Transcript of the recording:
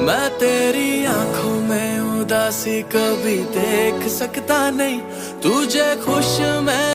मैं तेरी आँखों में उदासी कभी देख सकता नहीं। तुझे खुश